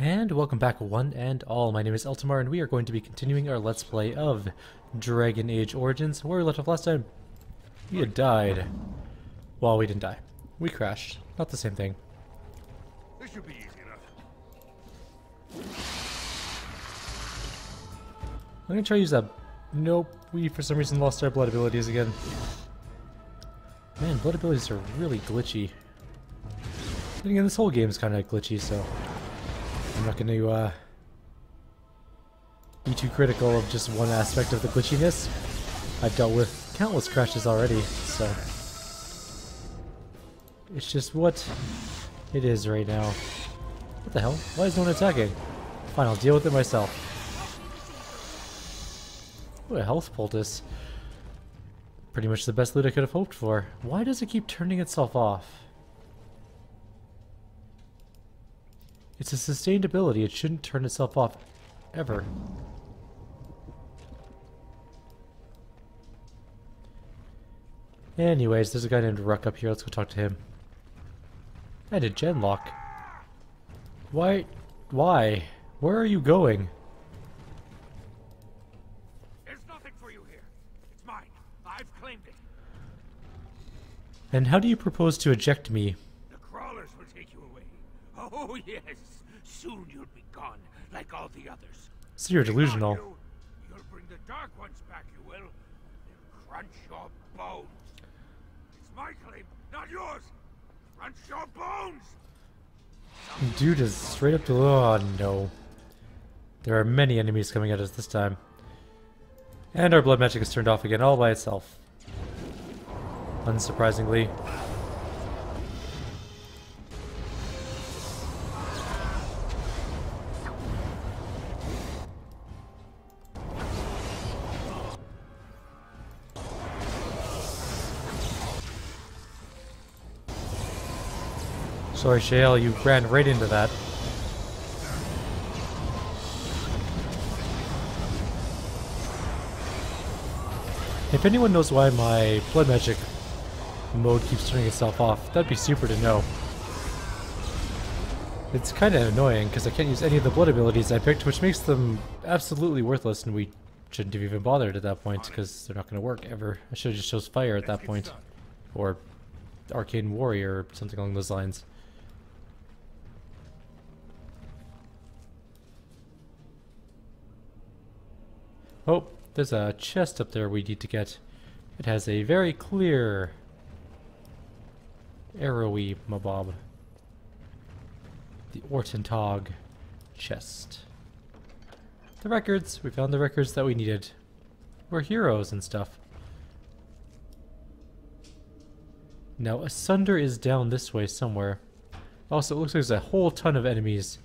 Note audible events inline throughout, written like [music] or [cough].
And welcome back one and all, my name is Eltimar and we are going to be continuing our Let's Play of Dragon Age Origins. Where we left off last time, we had died. Well, we didn't die. We crashed. Not the same thing. This should be easy enough. I'm gonna try to use that. Nope, we for some reason lost our blood abilities again. Man, blood abilities are really glitchy. Then again, this whole game is kind of glitchy, so I'm not gonna uh, be too critical of just one aspect of the glitchiness. I've dealt with countless crashes already, so it's just what it is right now. What the hell? Why is no one attacking? Fine, I'll deal with it myself. Ooh, a health poultice. Pretty much the best loot I could have hoped for. Why does it keep turning itself off? It's a sustained ability. It shouldn't turn itself off ever. Anyways, there's a guy named Ruck up here. Let's go talk to him. And a Genlock. Why? Why? Where are you going? There's nothing for you here. It's mine. I've claimed it. And how do you propose to eject me? The crawlers will take you away. Oh, yes. Soon you'll be gone, like all the others. So you're delusional. You. You'll bring the Dark Ones back, you will. They'll crunch your bones. It's my claim, not yours. Crunch your bones. Dude is straight up to. Oh no. There are many enemies coming at us this time. And our blood magic is turned off again all by itself. Unsurprisingly. Sorry, Shale, you ran right into that. If anyone knows why my blood magic mode keeps turning itself off, that'd be super to know. It's kind of annoying because I can't use any of the blood abilities I picked, which makes them absolutely worthless, and we shouldn't have even bothered at that point because they're not going to work ever. I should have just chose fire at that point, or arcane warrior, or something along those lines. Oh, there's a chest up there we need to get. It has a very clear arrowy mabob. The Ortan Thaig chest. The records. We found the records that we needed. We're heroes and stuff. Now, Asunder is down this way somewhere. Also, it looks like there's a whole ton of enemies.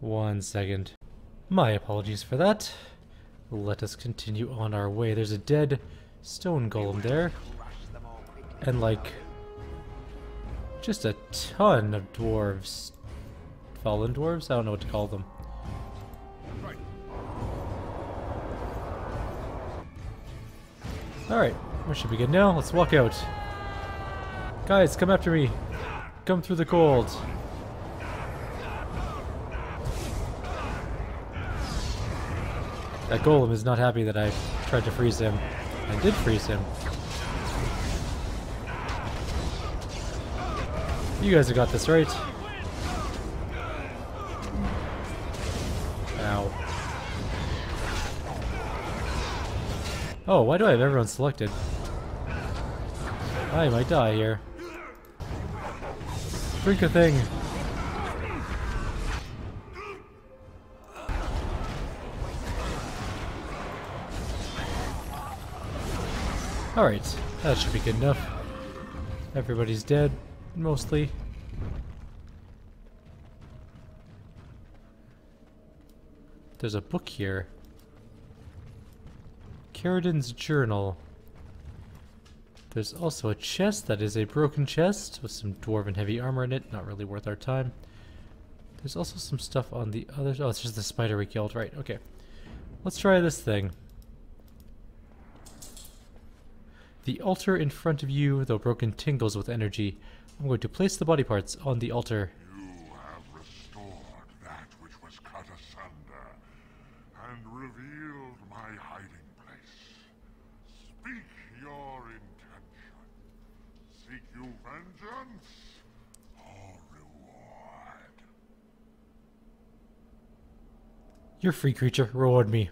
One second. My apologies for that. Let us continue on our way. There's a dead stone golem there. And like just a ton of dwarves. Fallen dwarves? I don't know what to call them. Alright, we should be good now. Let's walk out. Guys, come after me. Come through the cold. That golem is not happy that I tried to freeze him. I did freeze him. You guys have got this, right? Ow. Oh, why do I have everyone selected? I might die here. Drink a thing. Alright, that should be good enough. Everybody's dead, mostly. There's a book here. Caridin's journal. There's also a chest that is a broken chest with some dwarven heavy armor in it. Not really worth our time. There's also some stuff on the other. Oh, it's just the spider we killed. Right, okay. Let's try this thing. The altar in front of you, though broken, tingles with energy. I'm going to place the body parts on the altar. You have restored that which was cut asunder and revealed my hiding place. Speak your intention. Seek you vengeance or reward? You're free creature. Reward me.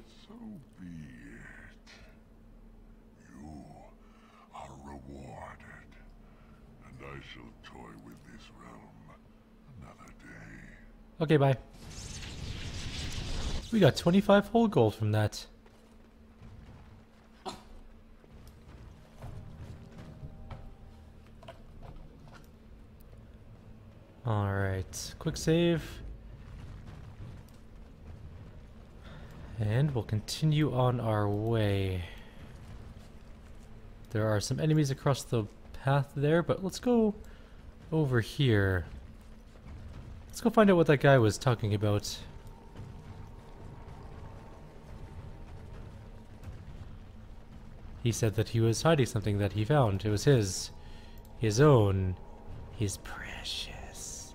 Okay, bye. We got 25 whole gold from that. Alright, quick save. And we'll continue on our way. There are some enemies across the path there, but let's go over here. Let's go find out what that guy was talking about. He said that he was hiding something that he found. It was his. His own. His precious.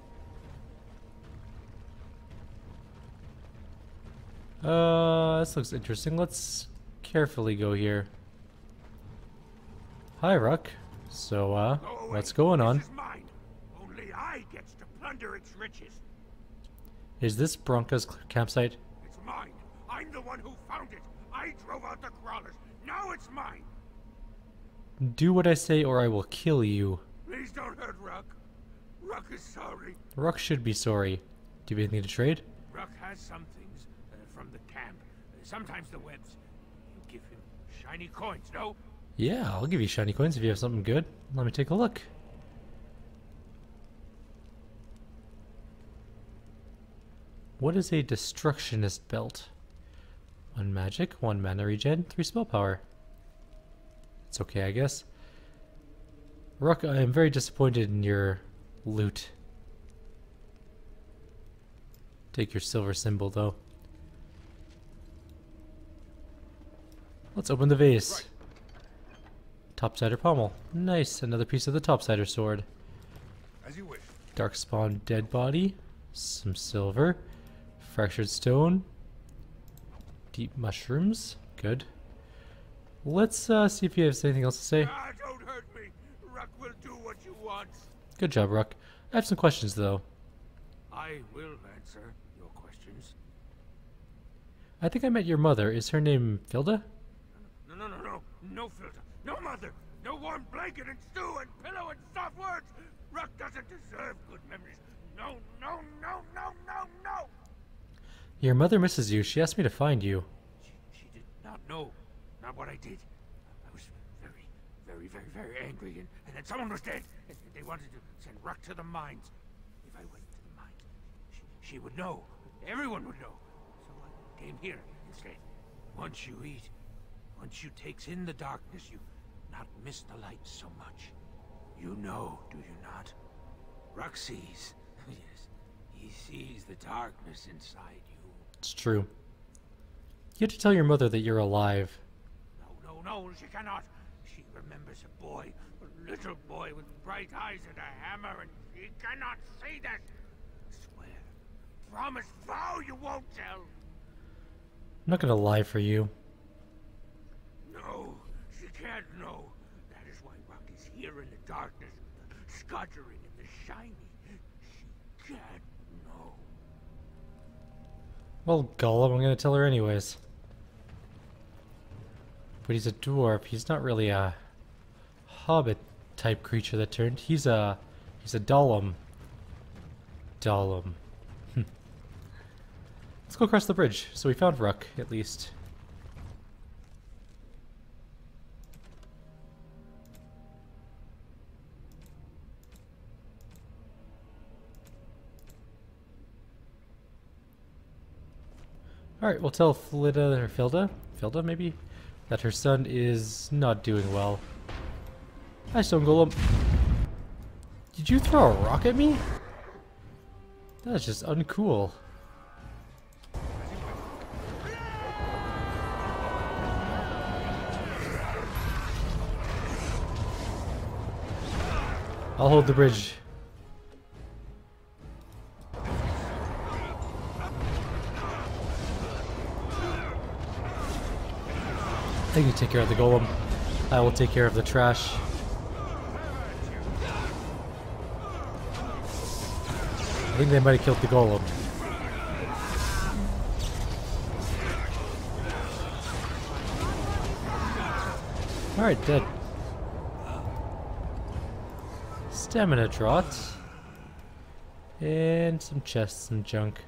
Uh, this looks interesting. Let's carefully go here. Hi, Ruck. So, uh, what's going on? This is mine. Only I gets its riches. Is this Branka's campsite? It's mine. I'm the one who found it. I drove out the crawlers. Now it's mine. Do what I say or I will kill you. Please don't hurt Ruck. Ruck is sorry. Ruck should be sorry. Do you have anything to trade? Ruck has some things uh, from the camp. Sometimes the webs. You give him shiny coins, no? Yeah, I'll give you shiny coins if you have something good. Let me take a look. What is a destructionist belt? One magic, one mana regen, three spell power. It's okay, I guess. Ruck, I am very disappointed in your loot. Take your silver symbol, though. Let's open the vase. Right. Topsider pommel. Nice, another piece of the topsider sword. As you wish. Darkspawn dead body. Some silver. Fractured stone. Deep mushrooms. Good. Let's uh, see if you have anything else to say. Ah, don't hurt me. Ruck will do what you want. Good job, Ruck. I have some questions though. I will answer your questions. I think I met your mother. Is her name Filda? No, no, no, no. No Filda. No mother. No warm blanket and stew and pillow and soft words. Ruck doesn't deserve good memories. No, no, no, no, no, no. Your mother misses you. She asked me to find you. She, she did not know. Not what I did. I was very, very, very, very angry, and, and then someone was dead. And they wanted to send Ruck to the mines. If I went to the mines, she, she would know. Everyone would know. So I came here instead. Once you eat, once you takes in the darkness, you not miss the light so much. You know, do you not? Ruck sees. [laughs] yes, he sees the darkness inside you. It's true. You have to tell your mother that you're alive. No, no, no, she cannot. She remembers a boy, a little boy with bright eyes and a hammer, and she cannot see that. Swear, promise, vow you won't tell. I'm not gonna lie for you. No, she can't know. That is why Rocky's here in the darkness, the scuddering and the shiny. She can't. Well, Gollum, I'm gonna tell her anyways. But he's a dwarf. He's not really a hobbit type creature that turned. He's a he's a Dollum. Dollum. Hmm. Let's go across the bridge. So we found Ruck, at least. Alright, we'll tell Flida or Filda, Filda maybe, that her son is not doing well. Hi, Stone Golem. Did you throw a rock at me? That's just uncool. I'll hold the bridge. They can take care of the golem. I will take care of the trash. I think they might have killed the golem. Alright, dead. Stamina draught. And some chests and junk.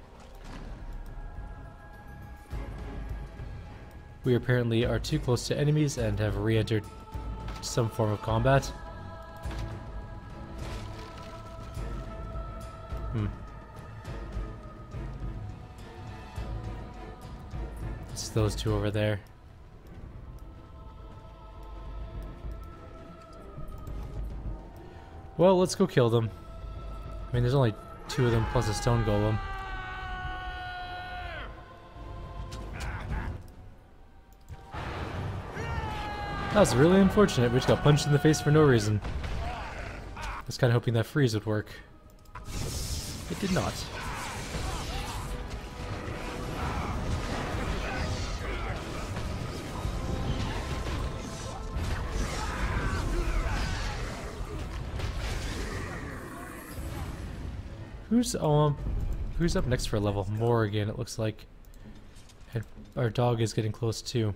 We apparently are too close to enemies and have re-entered some form of combat. Hmm. It's those two over there. Well, let's go kill them. I mean, there's only two of them plus a stone golem. That was really unfortunate. We just got punched in the face for no reason. I was kind of hoping that freeze would work. It did not. Who's um who's up next for a level? Morrigan, it looks like. And our dog is getting close too.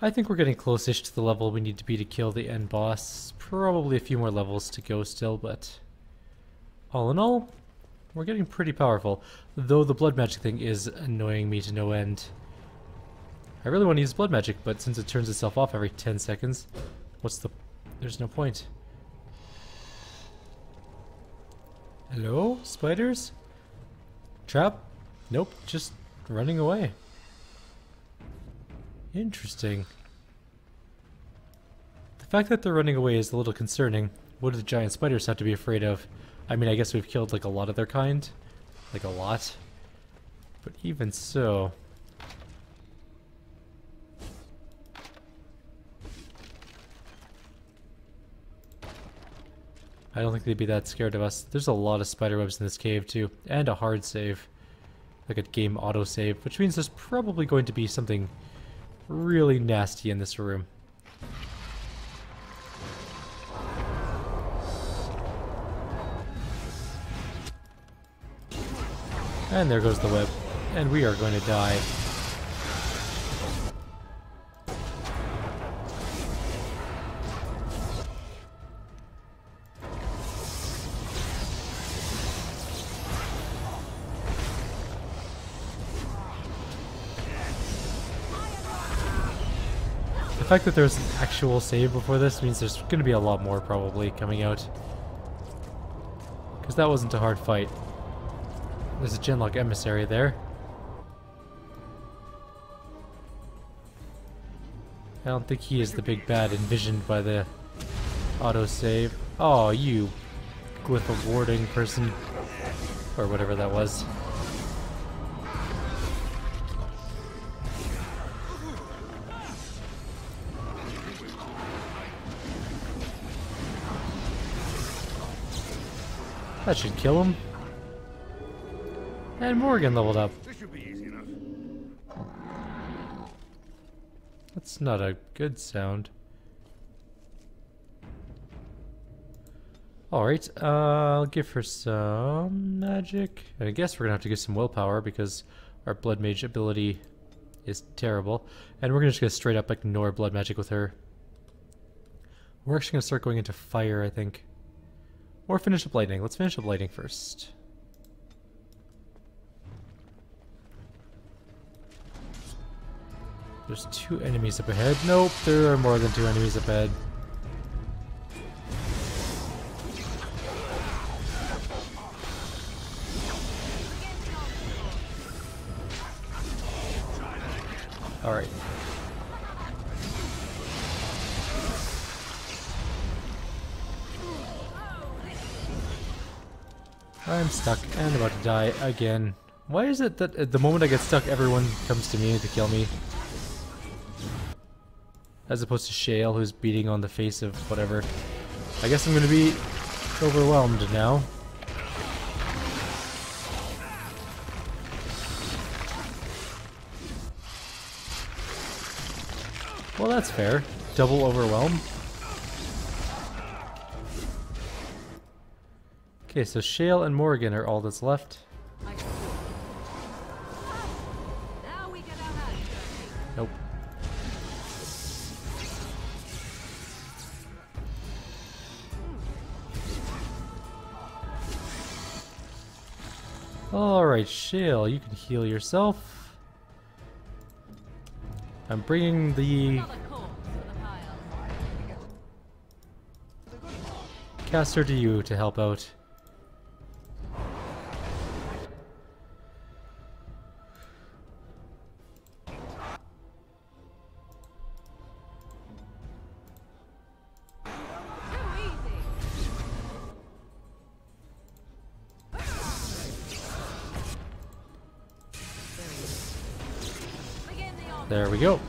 I think we're getting close-ish to the level we need to be to kill the end boss. Probably a few more levels to go still, but all in all, we're getting pretty powerful. Though the blood magic thing is annoying me to no end. I really want to use blood magic, but since it turns itself off every 10 seconds, what's the... There's no point. Hello? Spiders? Trap? Nope, just running away. Interesting. The fact that they're running away is a little concerning. What do the giant spiders have to be afraid of? I mean, I guess we've killed like a lot of their kind. Like a lot. But even so... I don't think they'd be that scared of us. There's a lot of spider webs in this cave too. And a hard save. Like a game autosave. Which means there's probably going to be something really nasty in this room. And there goes the web. And we are going to die. The fact that there's an actual save before this means there's going to be a lot more probably coming out. Because that wasn't a hard fight. There's a Genlock emissary there. I don't think he is the big bad envisioned by the autosave. Oh, you glyph of warding person. Or whatever that was. That should kill him. And Morgan leveled up. This should be easy enough. That's not a good sound. Alright, uh, I'll give her some magic. And I guess we're gonna have to get some willpower because our blood mage ability is terrible. And we're gonna just gonna straight up ignore blood magic with her. We're actually gonna start going into fire, I think. Or finish up lightning. Let's finish up lightning first. There's two enemies up ahead. Nope, there are more than two enemies up ahead. Stuck and about to die again. Why is it that at the moment I get stuck, everyone comes to me to kill me? As opposed to Shale, who's beating on the face of whatever. I guess I'm gonna be overwhelmed now. Well, that's fair. Double overwhelm. Okay, so Shale and Morgan are all that's left. I see. Now we get our hands dirty. Nope. Alright, Shale, you can heal yourself. I'm bringing the Another corpse for the pile. caster to you to help out. There we go.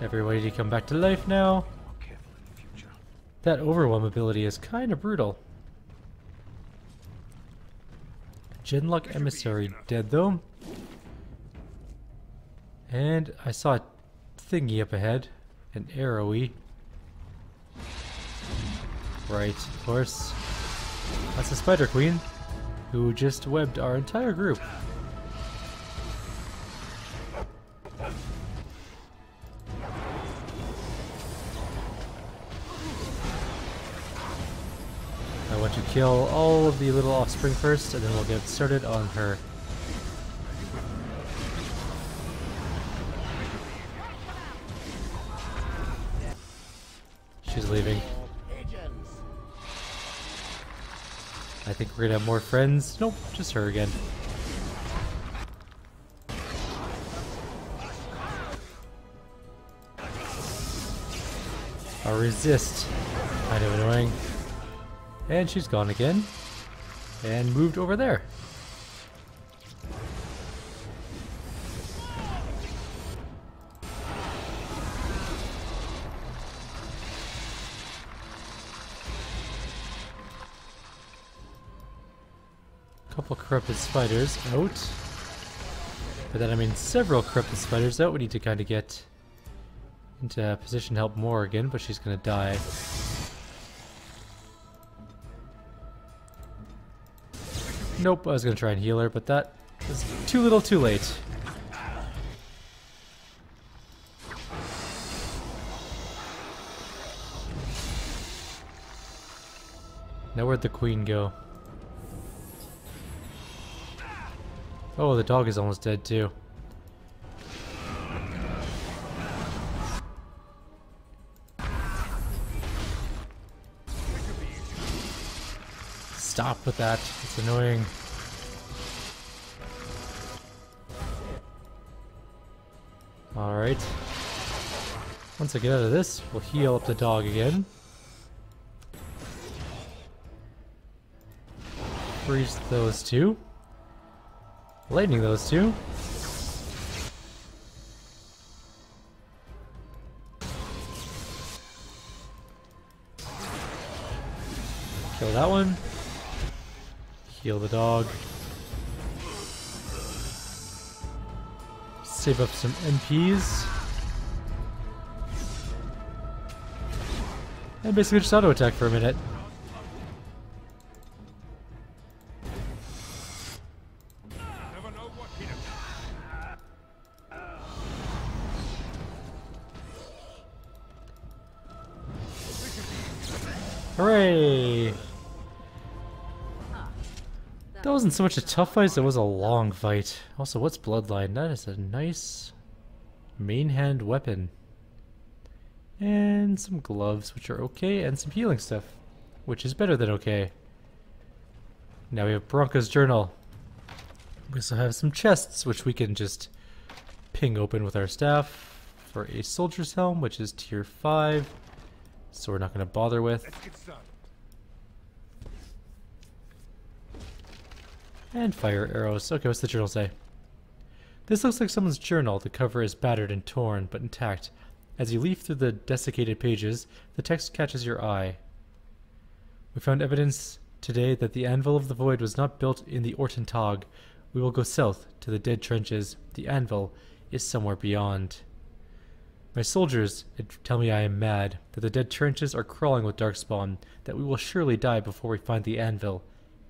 Everybody to come back to life now. More careful in the future. That overwhelm ability is kind of brutal. Genlock Emissary dead though. And I saw a thingy up ahead. An arrowy. Right, of course. That's the Spider Queen, who just webbed our entire group. Kill all of the little offspring first, and then we'll get started on her. She's leaving. I think we're gonna have more friends. Nope, just her again. A resist. Kind of annoying. And she's gone again. And moved over there. Couple corrupted spiders out. But then I mean several corrupted spiders out. We need to kind of get into position to help Morrigan, but she's gonna die. Nope, I was gonna try and heal her, but that was too little too late. Now where'd the queen go? Oh, the dog is almost dead too. Stop with that. It's annoying. Alright. Once I get out of this, we'll heal up the dog again. Freeze those two. Lightning those two. Kill that one. Heal the dog. Save up some MPs. And basically just auto attack for a minute. Hooray! That wasn't so much a tough fight as it was a long fight. Also, what's Bloodline? That is a nice main hand weapon. And some gloves, which are okay, and some healing stuff, which is better than okay. Now we have Branka's journal. We also have some chests, which we can just ping open with our staff for a soldier's helm, which is tier 5. So we're not going to bother with. Let's get started. And fire arrows. Okay, what's the journal say? This looks like someone's journal. The cover is battered and torn, but intact. As you leaf through the desiccated pages, the text catches your eye. We found evidence today that the Anvil of the Void was not built in the Ortan Thaig. We will go south to the dead trenches. The Anvil is somewhere beyond. My soldiers tell me I am mad, that the dead trenches are crawling with darkspawn, that we will surely die before we find the anvil,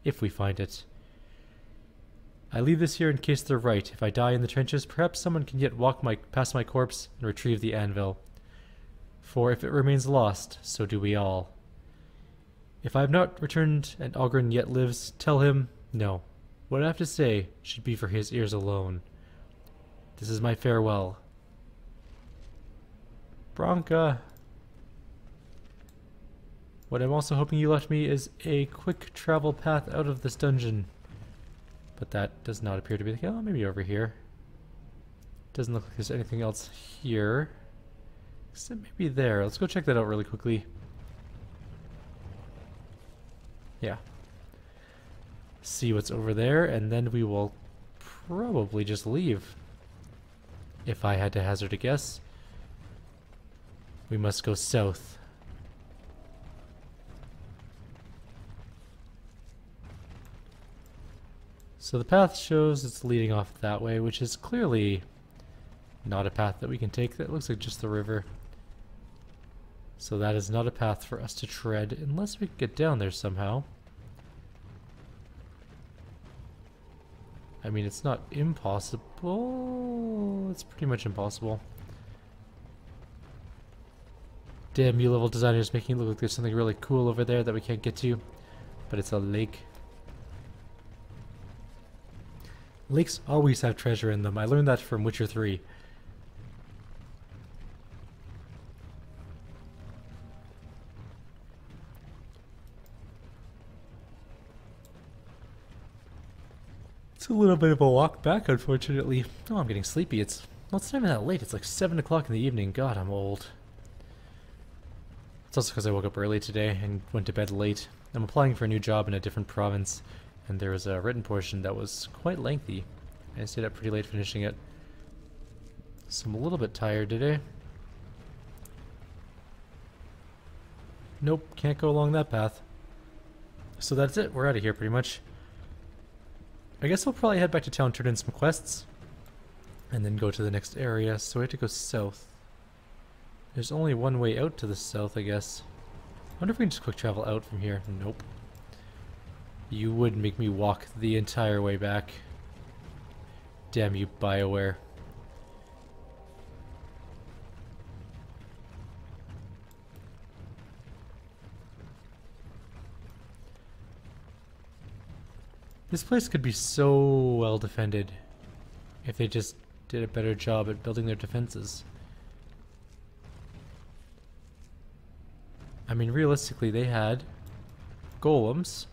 if we find it. I leave this here in case they're right. If I die in the trenches, perhaps someone can yet walk my past my corpse and retrieve the anvil. For if it remains lost, so do we all. If I have not returned and Oghren yet lives, tell him, no. What I have to say should be for his ears alone. This is my farewell. Branka. What I'm also hoping you left me is a quick travel path out of this dungeon. But that does not appear to be the case. Oh, maybe over here. Doesn't look like there's anything else here. Except maybe there. Let's go check that out really quickly. Yeah. See what's over there, and then we will probably just leave. If I had to hazard a guess. We must go south. So the path shows it's leading off that way, which is clearly not a path that we can take. That looks like just the river. So that is not a path for us to tread unless we can get down there somehow. I mean, it's not impossible. It's pretty much impossible. Damn, you level designers making it look like there's something really cool over there that we can't get to. But it's a lake. Lakes always have treasure in them. I learned that from Witcher 3. It's a little bit of a walk back, unfortunately. Oh, I'm getting sleepy. It's well, it's not even that late. It's like 7 o'clock in the evening. God, I'm old. It's also because I woke up early today and went to bed late. I'm applying for a new job in a different province, and there was a written portion that was quite lengthy. I stayed up pretty late finishing it. So I'm a little bit tired today. Nope, can't go along that path. So that's it, we're out of here pretty much. I guess I'll probably head back to town, turn in some quests, and then go to the next area. So I have to go south. There's only one way out to the south, I guess. I wonder if we can just quick travel out from here. Nope. You would make me walk the entire way back. Damn you, Bioware. This place could be so well defended if they just did a better job at building their defenses. I mean, realistically, they had golems,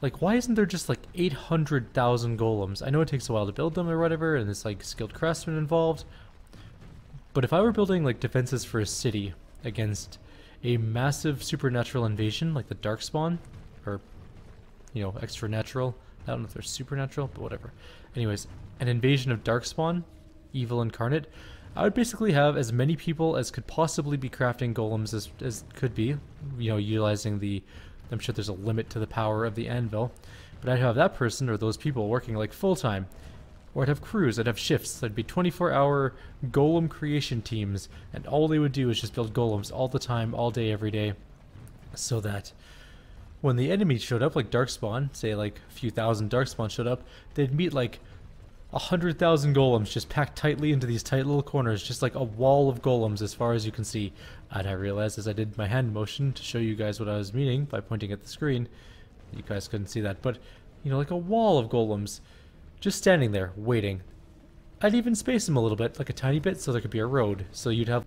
like, why isn't there just like 800,000 golems? I know it takes a while to build them or whatever, and there's like skilled craftsmen involved, but if I were building like defenses for a city against a massive supernatural invasion like the Darkspawn, or you know, extra natural. I don't know if they're supernatural, but whatever. Anyways, an invasion of Darkspawn, evil incarnate. I would basically have as many people as could possibly be crafting golems as, as could be, you know, utilizing the, I'm sure there's a limit to the power of the anvil, but I'd have that person or those people working like full time. Or I'd have crews, I'd have shifts, there'd be 24 hour golem creation teams, and all they would do is just build golems all the time, all day, every day, so that when the enemy showed up, like Darkspawn, say like a few thousand Darkspawn showed up, they'd meet like a hundred thousand golems just packed tightly into these tight little corners, just like a wall of golems as far as you can see. And I realized as I did my hand motion to show you guys what I was meaning by pointing at the screen, you guys couldn't see that, but you know, like a wall of golems just standing there waiting. I'd even space them a little bit, like a tiny bit, so there could be a road. So you'd have,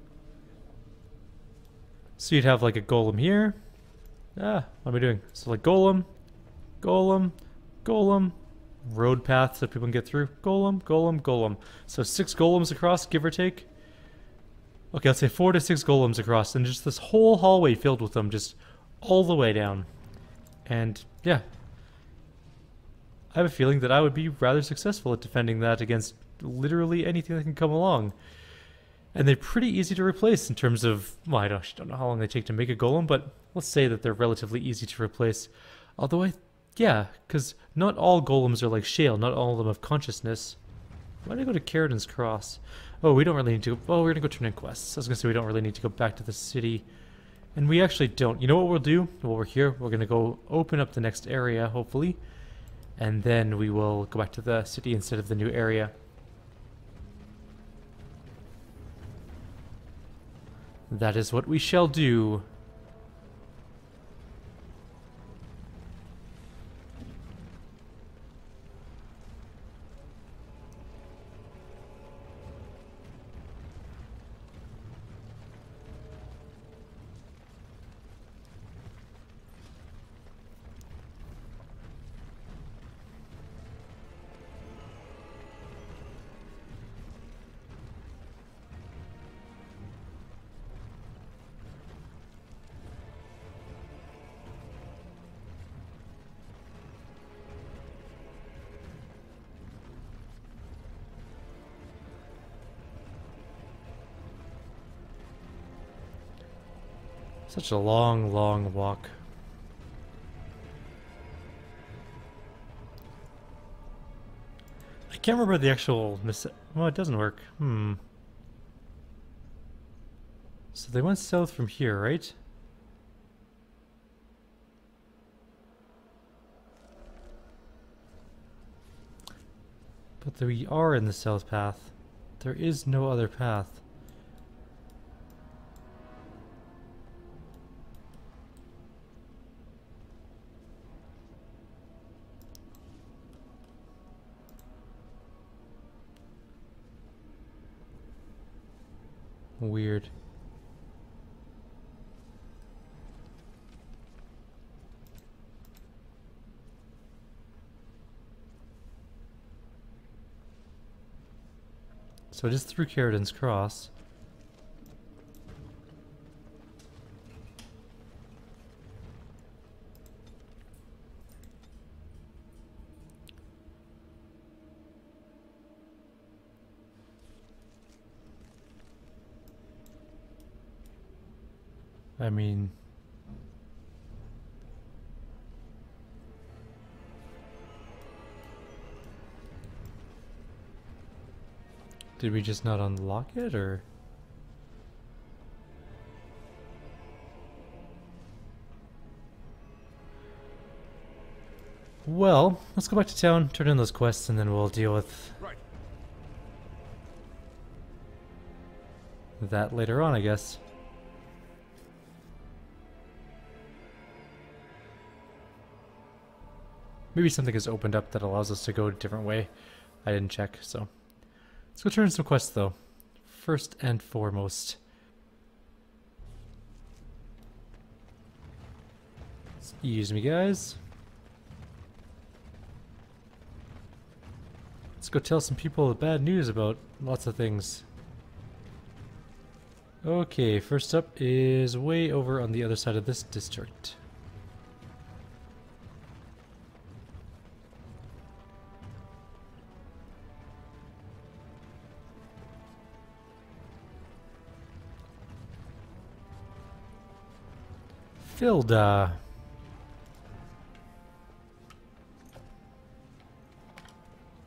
so you'd have like a golem here, Ah, what am I doing? So like golem, golem, golem, road path so people can get through. Golem, golem, golem. So six golems across, give or take. Okay, I'll say four to six golems across, and just this whole hallway filled with them, just all the way down. And yeah, I have a feeling that I would be rather successful at defending that against literally anything that can come along. And they're pretty easy to replace in terms of, well, I don't, don't know how long they take to make a golem, but let's say that they're relatively easy to replace. Although I, yeah, because not all golems are like Shale, not all of them have consciousness. Why did I go to Caridin's Cross? Oh, we don't really need to. Well, we're gonna go turn in quests. I was gonna say we don't really need to go back to the city, and we actually don't. You know what we'll do? While we're here, we're gonna go open up the next area, hopefully, and then we will go back to the city instead of the new area. That is what we shall do. Such a long, long walk. I can't remember the actual mis- Well, it doesn't work. Hmm. So they went south from here, right? But we are in the south path. There is no other path. So it is through Caridin's Cross. I mean... Did we just not unlock it, or...? Well, let's go back to town, turn in those quests, and then we'll deal with Right. that later on, I guess. Maybe something has opened up that allows us to go a different way. I didn't check, so. Let's go turn in some quests, though. First and foremost. Excuse me, guys. Let's go tell some people the bad news about lots of things. Okay, first up is way over on the other side of this district. Filda. Uh,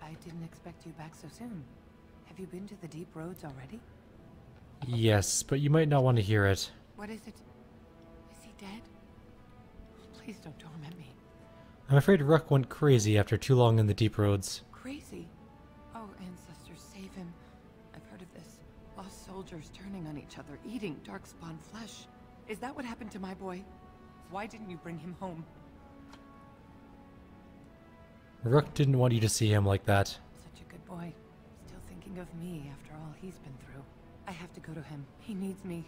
I didn't expect you back so soon. Have you been to the deep roads already? Yes, but you might not want to hear it. What is it? Is he dead? Please don't torment me. I'm afraid Ruck went crazy after too long in the deep roads. Crazy. Oh, ancestors, save him. I've heard of this. Lost soldiers turning on each other, eating darkspawn flesh. Is that what happened to my boy? Why didn't you bring him home? Rook didn't want you to see him like that. Such a good boy. Still thinking of me after all he's been through. I have to go to him. He needs me.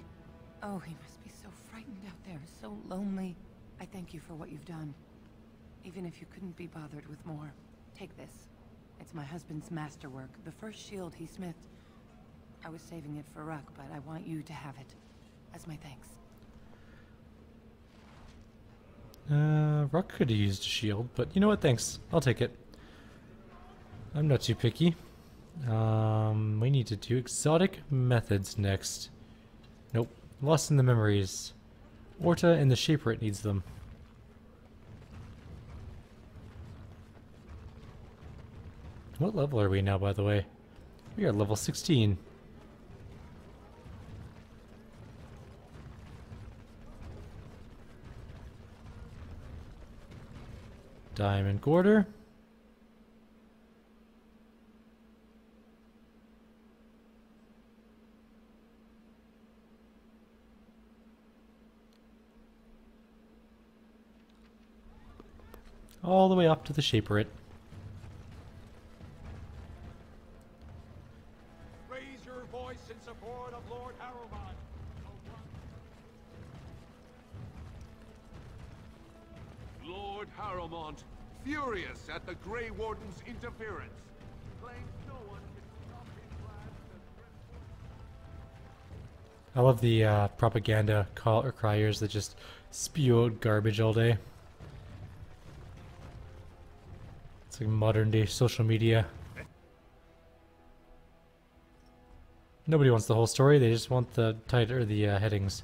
Oh, he must be so frightened out there, so lonely. I thank you for what you've done. Even if you couldn't be bothered with more. Take this. It's my husband's masterwork, the first shield he smithed. I was saving it for Ruck, but I want you to have it. As my thanks. Uh, Ruck could have used a shield, but you know what? Thanks. I'll take it. I'm not too picky. Um, we need to do exotic methods next. Nope. Lost in the memories. Orta and the Shaperate needs them. What level are we now, by the way? We are level 16. Diamond Quarter. All the way up to the Shaperate. Furious at the Grey Warden's interference, I love the uh, propaganda call or criers that just spew garbage all day. It's like modern day social media. Nobody wants the whole story; they just want the title or the uh, headings.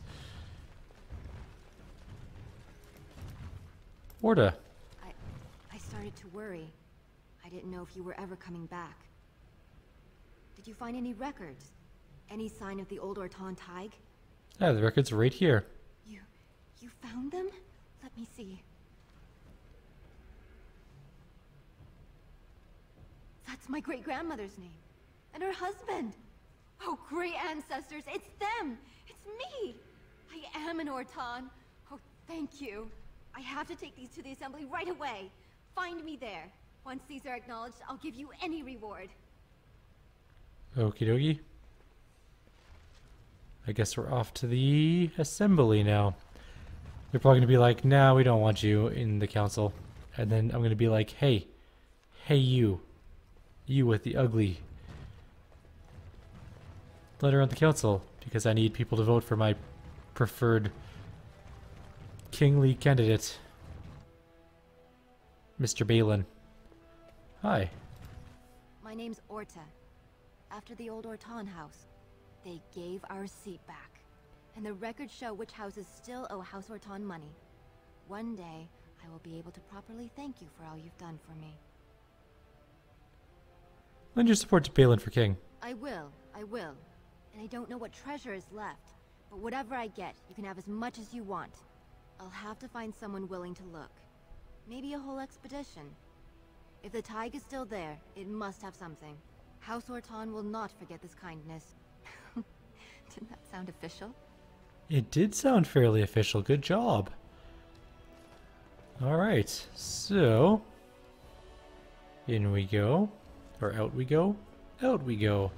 I worry. I didn't know if you were ever coming back. Did you find any records? Any sign of the old Ortan Thaig? yeah, the record's are right here. You, you found them? Let me see. That's my great grandmother's name, and her husband. Oh, great ancestors, it's them! It's me! I am an Orton. Oh, thank you. I have to take these to the assembly right away. Find me there. Once these are acknowledged, I'll give you any reward. Okie dokie. I guess we're off to the assembly now. They're probably going to be like, nah, we don't want you in the council. And then I'm going to be like, hey, hey you. You with the ugly letter on the council. Because I need people to vote for my preferred kingly candidate. Mr. Bhelen. Hi. My name's Orta. After the old Ortan house, they gave our seat back. And the records show which houses still owe House Ortan money. One day, I will be able to properly thank you for all you've done for me. Lend your support to Bhelen for king. I will, I will. And I don't know what treasure is left, but whatever I get, you can have as much as you want. I'll have to find someone willing to look. Maybe a whole expedition. If the Thaig is still there, it must have something. House Ortan will not forget this kindness. [laughs] Didn't that sound official? It did sound fairly official. Good job. Alright, so. In we go. Or out we go. Out we go.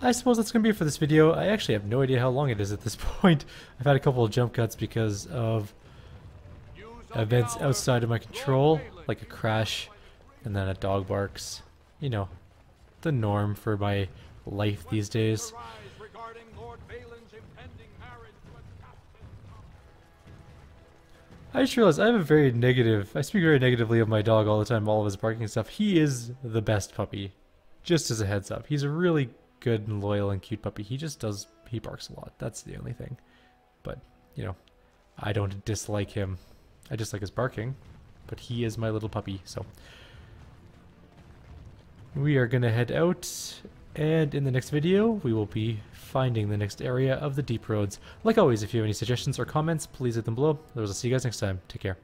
I suppose that's going to be it for this video. I actually have no idea how long it is at this [laughs] point. I've had a couple of jump cuts because of events outside of my control, like a crash, and then a dog barks. You know, the norm for my life these days. I just realized I have a very negative. I speak very negatively of my dog all the time. All of his barking and stuff. He is the best puppy. Just as a heads up, he's a really good and loyal and cute puppy. He just does. He barks a lot. That's the only thing. But you know, I don't dislike him. I just like his barking. But he is my little puppy. So we are gonna head out. And in the next video, we will be finding the next area of the Deep Roads. Like always, if you have any suggestions or comments, please leave them below. Otherwise, I'll see you guys next time. Take care.